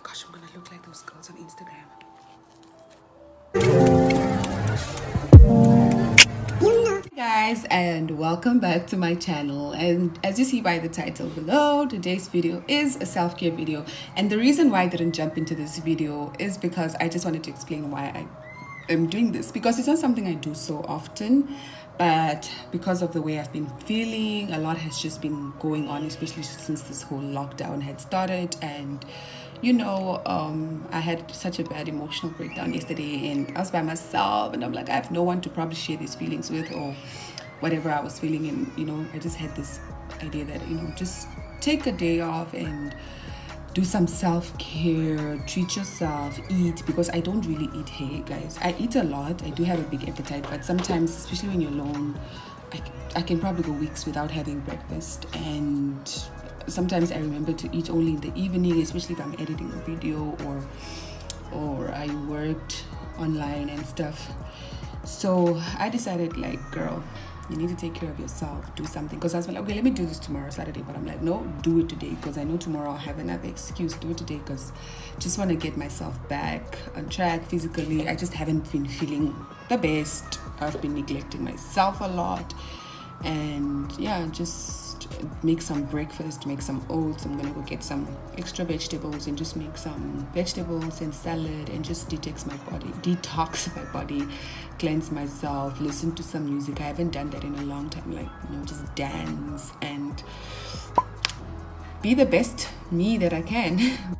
my gosh, I'm gonna look like those girls on Instagram. guys and welcome back to my channel. And as you see by the title below today's video is a self-care video. And the reason why I didn't jump into this video is because I just wanted to explain why I am doing this. Because it's not something I do so often but because of the way I've been feeling a lot has just been going on especially since this whole lockdown had started. And you know, um, I had such a bad emotional breakdown yesterday and I was by myself and I'm like, I have no one to probably share these feelings with or whatever I was feeling. And, you know, I just had this idea that, you know, just take a day off and do some self-care treat yourself eat because i don't really eat hay, guys. I eat a lot. I do have a big appetite but sometimes especially when you're alone i, I can probably go weeks without having breakfast. And sometimes I remember to eat only in the evening, especially if I'm editing a video or or I worked online and stuff. So I decided like, girl, you need to take care of yourself, do something. Because I was like, okay, let me do this tomorrow, Saturday. But I'm like, no, do it today because I know tomorrow I'll have another excuse. Do it today because just want to get myself back on track physically. I just haven't been feeling the best. I've been neglecting myself a lot. And yeah, just make some breakfast, make some oats. I'm gonna go get some extra vegetables and just make some vegetables and salad and just detox my body, detox my body, cleanse myself, listen to some music. I haven't done that in a long time, like you know, just dance and be the best me that I can.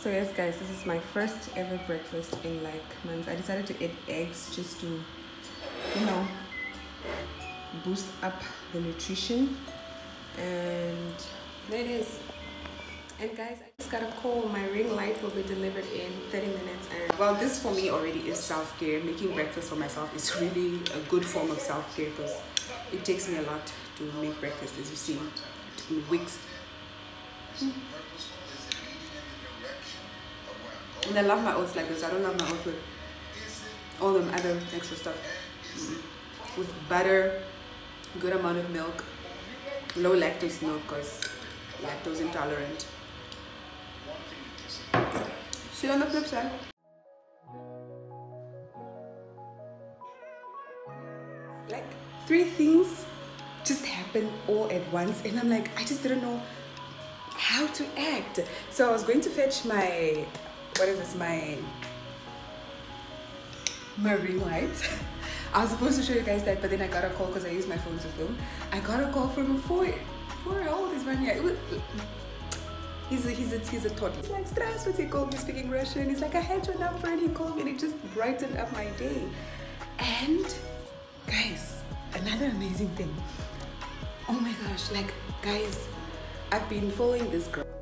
so yes guys this is my first ever breakfast in like months. I decided to eat eggs just to you know boost up the nutrition. And there it is. And guys i just got a call my ring light will be delivered in 30 minutes. And well this for me already is self-care. Making breakfast for myself is really a good form of self-care because it takes me a lot to make breakfast as you see it took me weeks. And I love my oats like this. I don't love my oats with all the other extra stuff. Mm -hmm. With butter, good amount of milk, low lactose milk because lactose intolerant. See you on the flip side. Like three things just happened all at once and I'm like, I just didn't know how to act. So I was going to fetch my what is this, my marine light. I was supposed to show you guys that, but then I got a call because I used my phone to film. I got a call from a four, four year old is running here. It was, he's a, he's a, he's a toddler. He's like, Strasvut, he called me speaking Russian. He's like, I had your number and he called me and it just brightened up my day. And guys, another amazing thing. Oh my gosh, like guys, I've been following this girl.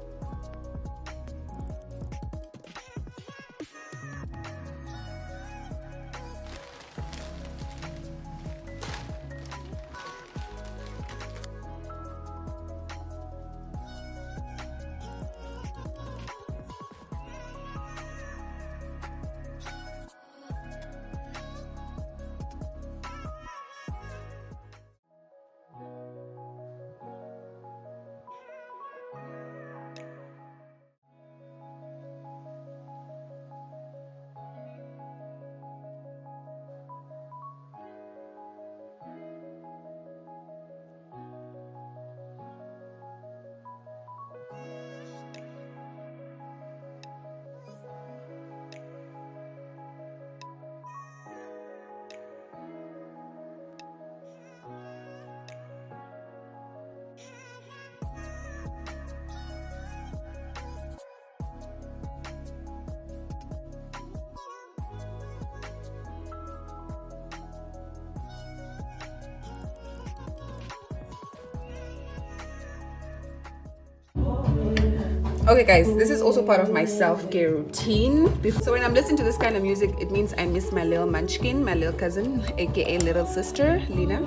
Okay guys this is also part of my self-care routine. So when i'm listening to this kind of music it means i miss my little munchkin my little cousin aka little sister lena.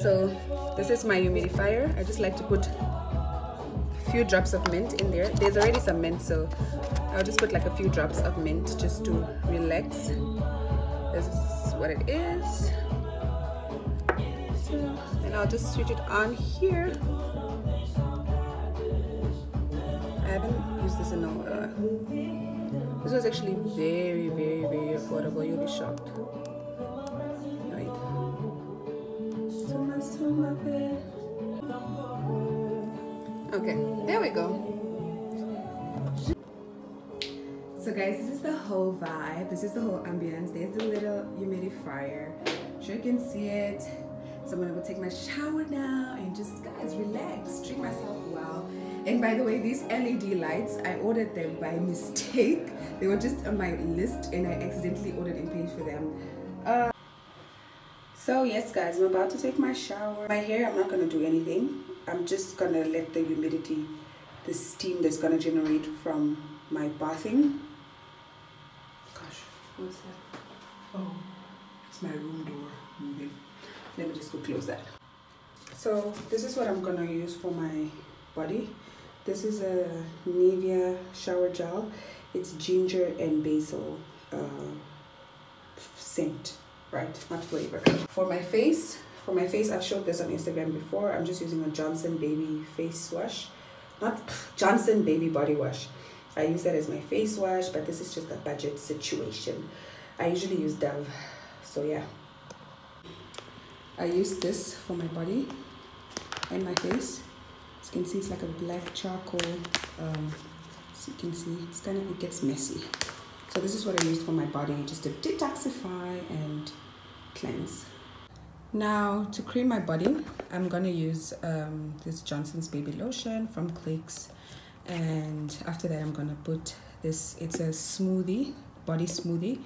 So this is my humidifier. I just like to put a few drops of mint in there. There's already some mint so I'll just put like a few drops of mint just to relax. This is what it is. So and I'll just switch it on here haven't used this in a while. This was actually very very very affordable. You'll be shocked. Right. Okay there we go. So guys this is the whole vibe. This is the whole ambience there's the little humidifier sure you can see it. So i'm gonna go take my shower now and just guys relax. Treat myself well and by the way these led lights i ordered them by mistake they were just on my list and i accidentally ordered and paid for them uh, so yes guys i'm about to take my shower my hair i'm not gonna do anything i'm just gonna let the humidity the steam that's gonna generate from my bathing Gosh, What's that? Oh, it's my room door moving. Let me just go close that. So this is what I'm gonna use for my body. This is a Nivea shower gel. It's ginger and basil uh, scent, right? Not flavor. For my face, for my face, I've showed this on Instagram before. I'm just using a Johnson Baby face wash, not Johnson Baby body wash. I use that as my face wash, but this is just a budget situation. I usually use Dove, so yeah. I use this for my body and my face. You can see, it's like a black charcoal. Um, so you can see, it's kind of, it gets messy. So this is what I use for my body, just to detoxify and cleanse. Now, to cream my body, I'm gonna use um, this Johnson's Baby Lotion from Clicks and after that i'm gonna put this it's a smoothie body smoothie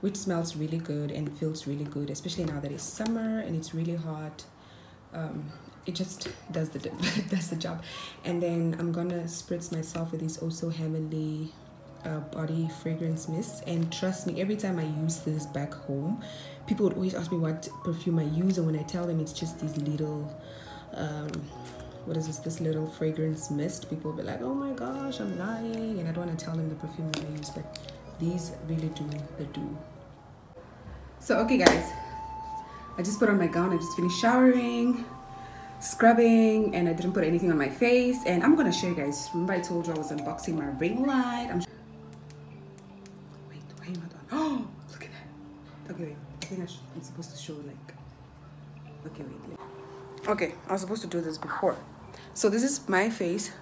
which smells really good and feels really good especially now that it's summer and it's really hot um, it just does the does the job. And then i'm gonna spritz myself with these also heavenly uh, body fragrance mist. And trust me every time i use this back home people would always ask me what perfume i use. And when i tell them it's just these little um, what is this this little fragrance mist people will be like oh my gosh i'm lying. And i don't want to tell them the perfume that i use but these really do the do. So okay guys. I just put on my gown. I just finished showering scrubbing and i didn't put anything on my face. And i'm gonna show you guys remember i told you i was unboxing my ring light? I'm wait why am i done oh look at that. Okay wait. I think I am supposed to show like okay wait, okay i was supposed to do this before. So this is my face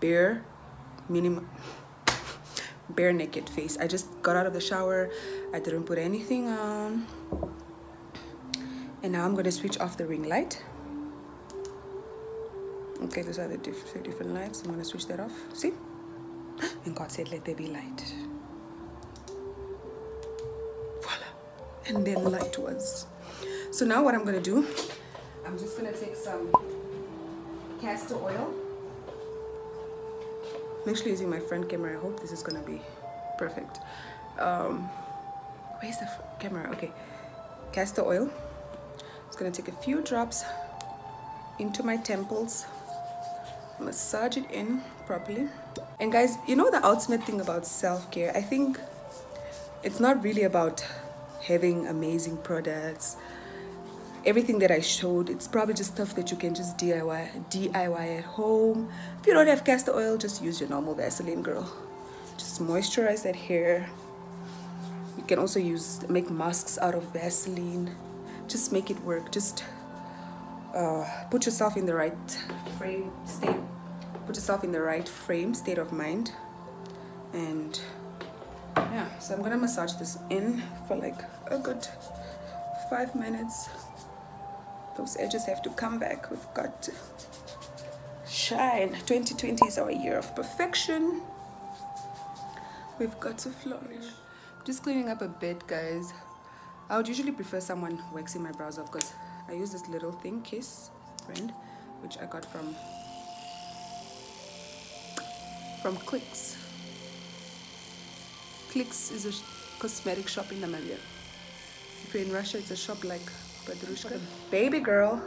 bare minimum bare naked face. I just got out of the shower. I didn't put anything on. And now i'm to switch off the ring light okay those are the diff different lights i'm to switch that off see and god said let there be light voila and then light was so now what i'm going to do i'm just going to take some castor oil. I'm actually using my front camera. I hope this is gonna be perfect. Um, where's the camera? Okay, castor oil. It's gonna take a few drops into my temples, massage it in properly. And guys, you know the ultimate thing about self-care? I think it's not really about having amazing products everything that I showed, it's probably just stuff that you can just DIY, DIY at home. If you don't have castor oil, just use your normal Vaseline, girl. Just moisturize that hair. You can also use, make masks out of Vaseline. Just make it work. Just uh, put yourself in the right frame state. Put yourself in the right frame, state of mind. And yeah, so I'm gonna massage this in for like a good five minutes. Those edges have to come back. We've got to shine 2020 is our year of perfection. We've got to flourish. Just cleaning up a bit guys. I would usually prefer someone waxing my brows off because i use this little thing kiss friend which i got from from clicks. Clicks is a cosmetic shop in namibia. If you're in russia it's a shop like Podruzhka, baby girl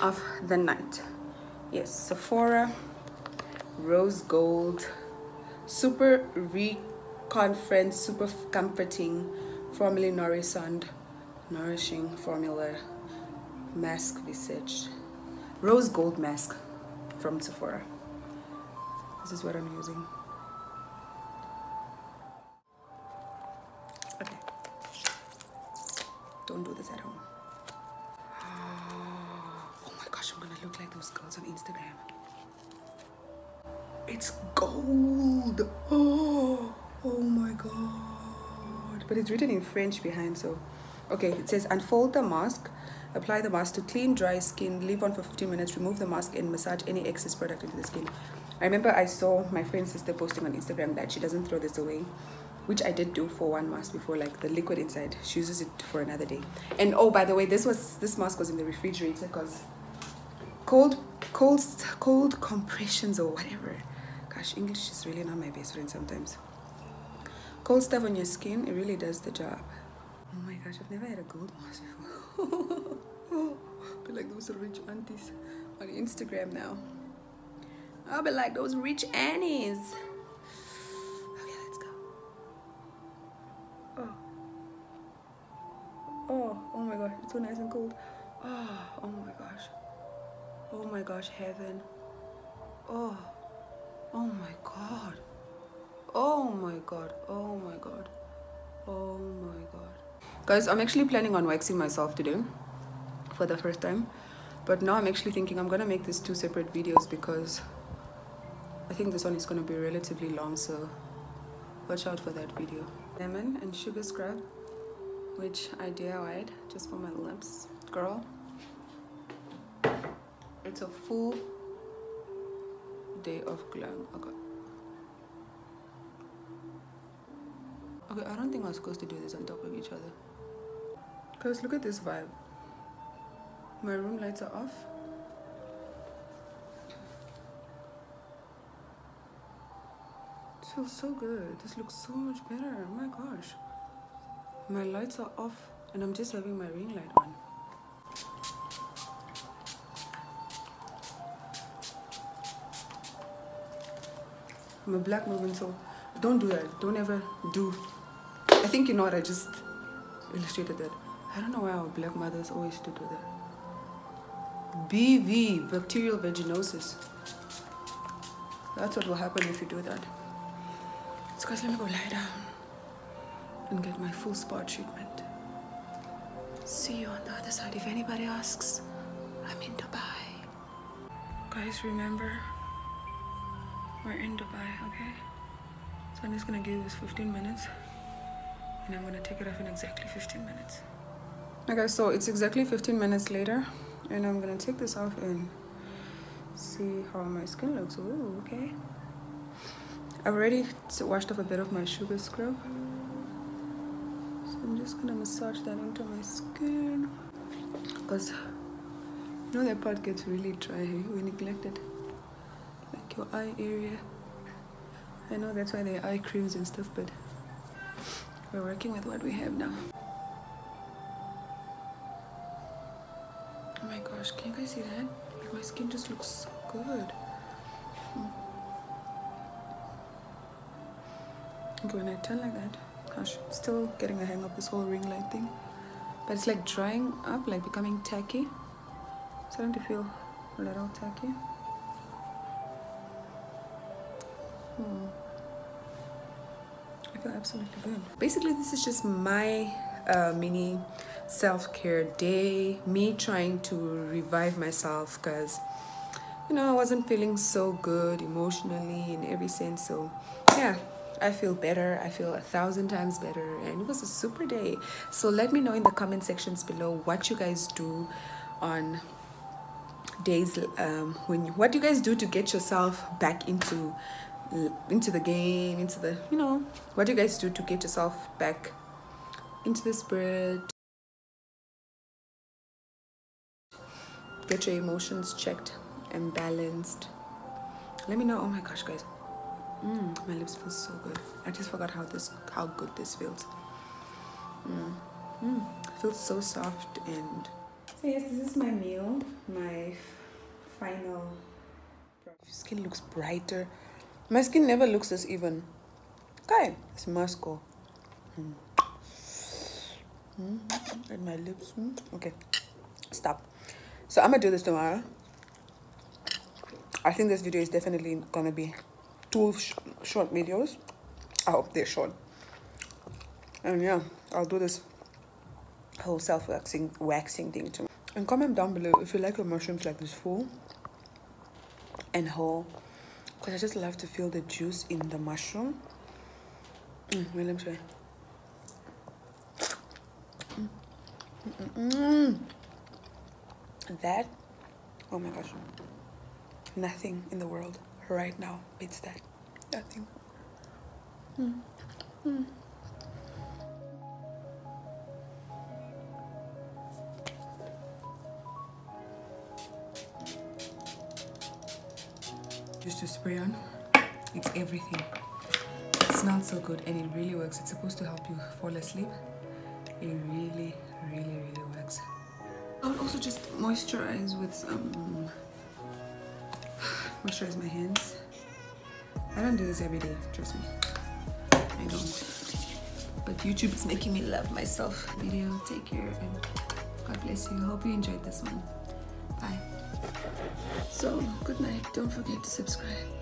of the night. Yes, Sephora rose gold super reconference super comforting formally nourishing nourishing formula mask visage rose gold mask from sephora. This is what i'm using. Okay. Don't do this at home. Ah, oh my gosh i'm gonna look like those girls on instagram. It's gold. Oh oh my god. But it's written in french behind so. Okay it says unfold the mask apply the mask to clean dry skin leave on for 15 minutes remove the mask and massage any excess product into the skin. I remember i saw my friend sister posting on instagram that she doesn't throw this away which i did do for one mask before like the liquid inside. She uses it for another day. And oh by the way this was this mask was in the refrigerator because cold cold cold compressions or whatever. Gosh english is really not my best friend sometimes. Cold stuff on your skin it really does the job. Oh my gosh i've never had a gold mask before be like those rich aunties on instagram now i'll be like those rich annies okay let's go oh oh oh my gosh it's so nice and cold oh oh my gosh oh my gosh heaven oh Oh my god. Oh my god. Oh my god. Oh my god. Guys, I'm actually planning on waxing myself today for the first time. But now I'm actually thinking I'm gonna make this two separate videos because I think this one is gonna be relatively long, so watch out for that video. Lemon and sugar scrub, which I DIY'd just for my lips. Girl, it's a full day of glowing. Okay. Okay, I don't think I was supposed to do this on top of each other. Guys, look at this vibe. My room lights are off. It feels so good. This looks so much better. My gosh. My lights are off and I'm just having my ring light on. I'm a black woman, so don't do that. Don't ever do. I think you know what I just illustrated that. I don't know why our black mothers always to do that. BV, bacterial vaginosis. That's what will happen if you do that. So guys, let me go lie down and get my full spa treatment. See you on the other side. If anybody asks, I'm in Dubai. Guys, remember, we're in Dubai, okay? So I'm just gonna give this 15 minutes and I'm gonna take it off in exactly 15 minutes. Okay, so it's exactly 15 minutes later and I'm gonna take this off and see how my skin looks. Ooh, okay. I've already washed off a bit of my sugar scrub. So I'm just gonna massage that into my skin. Because you know that part gets really dry eh? when neglected like your eye area I know that's why they eye creams and stuff but we're working with what we have now gosh can you guys see that my skin just looks so good hmm. okay when I turn like that gosh still getting a hang of this whole ring light thing but it's like drying up like becoming tacky starting to feel a little tacky Hmm. I feel absolutely good. Basically, this is just my uh, mini self-care day. Me trying to revive myself because, you know, I wasn't feeling so good emotionally in every sense. So, yeah. I feel better. I feel a thousand times better. And it was a super day. So let me know in the comment sections below what you guys do on days um when you, what do you guys do to get yourself back into into the game, into the, you know, what do you guys do to get yourself back into the spirit? Get your emotions checked and balanced. Let me know. Oh my gosh, guys. Mm, my lips feel so good. I just forgot how this, how good this feels. Mm. Mm, feels so soft and. So yes, this is my meal. My final skin looks brighter my skin never looks this even okay it's muscle mm. Mm -hmm. and my lips mm. okay. Stop. So i'm gonna do this tomorrow. I think this video is definitely gonna be two sh short videos. I hope they're short. And yeah i'll do this whole self-waxing waxing thing tomorrow. And comment down below if you like your mushrooms like this full and whole because i just love to feel the juice in the mushroom. Mm, wait let me try mm, mm, that oh my gosh. Nothing in the world right now beats that. Nothing. Mm. Mm. just to spray on it's everything. It smells so good and it really works. It's supposed to help you fall asleep it really really really works. I would also just moisturize with some moisturize my hands. I don't do this every day trust me. I don't. But YouTube is making me love myself. Video take care and God bless you. Hope you enjoyed this one. Bye. So, good night. Don't forget to subscribe.